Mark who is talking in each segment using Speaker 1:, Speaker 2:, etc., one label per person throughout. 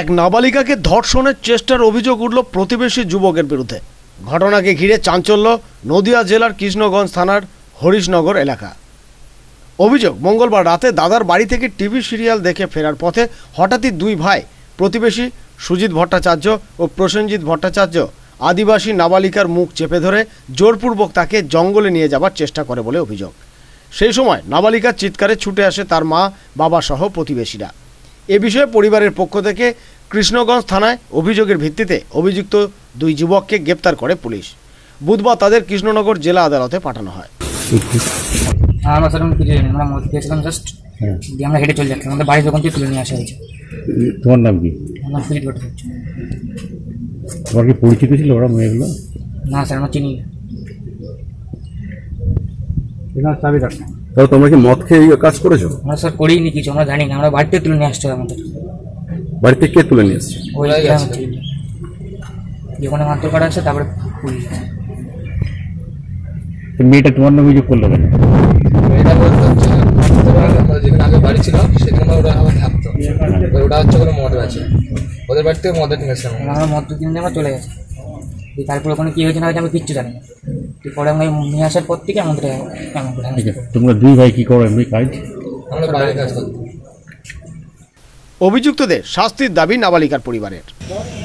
Speaker 1: এক নাবালিকাকে ধর্ষণের চেষ্টার অভিযোগ উঠল প্রতিবেশী যুবকের বিরুদ্ধে। ঘটনাকে ঘিরে চাঞ্চল্য, নদিয়া জেলার কৃষ্ণগঞ্জ থানার হরিশনগর এলাকা। অভিযোগ, মঙ্গলবার রাতে দাদার বাড়ি থেকে টিভি সিরিয়াল দেখে ফেরার পথে হঠাৎই দুই ভাই, প্রতিবেশী সুজিত ভট্টাচার্য ও প্রসেনজিৎ ভট্টাচার্য, আদিবাসী নাবালিকার মুখ চেপে ধরে জোরপূর্বক তাকে জঙ্গলে নিয়ে যাবার চেষ্টা করে বলে অভিযোগ। সেই সময় নাবালিকার চিৎকারে ছুটে আসে তার মা বাবা সহ প্রতিবেশীরা। এ বিষয়ে পরিবারের পক্ষ থেকে কৃষ্ণগঞ্জ থানায় অভিযোগের ভিত্তিতে অভিযুক্ত দুই যুবককে গ্রেপ্তার করে পুলিশ। বুধবার তাদের কৃষ্ণনগর জেলা আদালতে পাঠানো হয়।
Speaker 2: আর আমরা সেরকম কিছু জানি আমরা মদ খেয়েছিলাম জাস্ট
Speaker 3: হ্যাঁ।
Speaker 2: দিয়ে আমরা হেঁটে চলে যাচ্ছিলাম। আমাদের বাড়ির দোকান থেকে তুলে নিয়ে আসা হয়েছে।
Speaker 3: তোমার নাম কি?
Speaker 2: আমার সুজিত ভট্টাচার্য।
Speaker 3: তোমার কি পরিচিত ছিল ওরা মেয়েগুলো?
Speaker 2: না স্যার আমরা চিনি না।
Speaker 4: তাহলে তোমরা কি মদ খেয়ে এই কাজ করেছ?
Speaker 2: আমরা স্যার করিনি কিছু আমরা জানি না আমরা বাড়িতে তুলে নিয়ে আসতে হবে আমাদের।
Speaker 4: বাড়িতে কে তুলে নিয়ে এসছে?
Speaker 2: ওই। যেখানে মারধর করা আছে তারপরে পুলিশ।
Speaker 3: তো মেয়েটা তোমার নামে অভিযোগ করল কেন?
Speaker 5: এটা বলতে হচ্ছে যেখানে আগে বাড়ি ছিল সেখানে ওরা আমার থাকতো। এবার ওটা হচ্ছে কোনো মদ আছে ওদের বাড়ি থেকে মদের নিয়ে এসেছিলাম
Speaker 2: আমরা মদ কিনে নিয়ে আমরা চলে গেছি। তারপরে ওখানে কী হয়েছে না হয়েছে আমি কিচ্ছু জানি না। নিয়ে আসার পর থেকে আমাদের কেমন করে
Speaker 3: তোমরা দুই ভাই কি করো এমনি কাজ
Speaker 5: আমরা বাইরে কাজ করতাম
Speaker 1: অভিযুক্তদের শাস্তির দাবি নাবালিকার পরিবারের।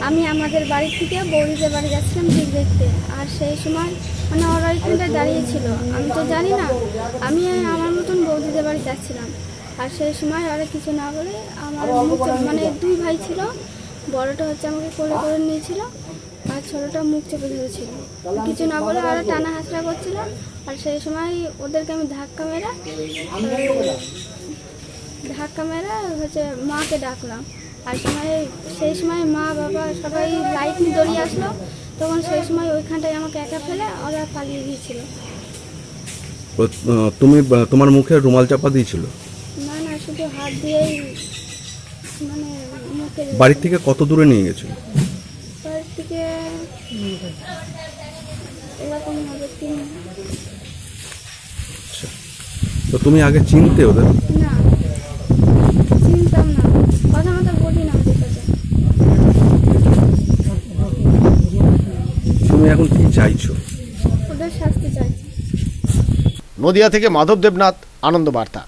Speaker 6: আমি আমাদের বাড়ি থেকে বৌদিদের বাড়ি যাচ্ছিলাম ঠিক দেখতে আর সেই সময় মানে ওরা ওইখানটায় দাঁড়িয়েছিল আমি তো জানি না আমি আমার মতন বৌদিদের বাড়ি যাচ্ছিলাম। আর সেই সময় ওরা কিছু না বলে আমার মানে দুই ভাই ছিল বড়টা হচ্ছে আমাকে কোলে করে নিয়েছিল। ছোটোটা মুখ চেপে ধরেছিল। কিছু না বলে ওরা টানা হাসরা করছিল আর সেই সময় ওদেরকে আমি ধাক্কা মেরা ধাক্কা মেরে হচ্ছে মাকে ডাকলাম। আর সময় সেই সময় মা বাবা সবাই লাইট নিয়ে দড়িয়ে আসলো তখন সেই সময় ওইখানটায় আমাকে একা ফেলে ওরা পালিয়ে গিয়েছিল।
Speaker 4: তুমি তোমার মুখে রুমাল চাপা দিয়েছিল?
Speaker 6: না না শুধু হাত দিয়েই মানে মুখে
Speaker 4: বাড়ির থেকে কত দূরে নিয়ে গেছিল
Speaker 6: বাড়ি থেকে এরকম হবে তিন
Speaker 4: তো তুমি আগে চিনতে ওদের?
Speaker 6: না। চিনতাম না। কথা মতো বলি না
Speaker 4: তুমি এখন কি চাইছো?
Speaker 6: ওদের শাস্তি চাইছি
Speaker 1: নদিয়া থেকে মাধব দেবনাথ আনন্দ বার্তা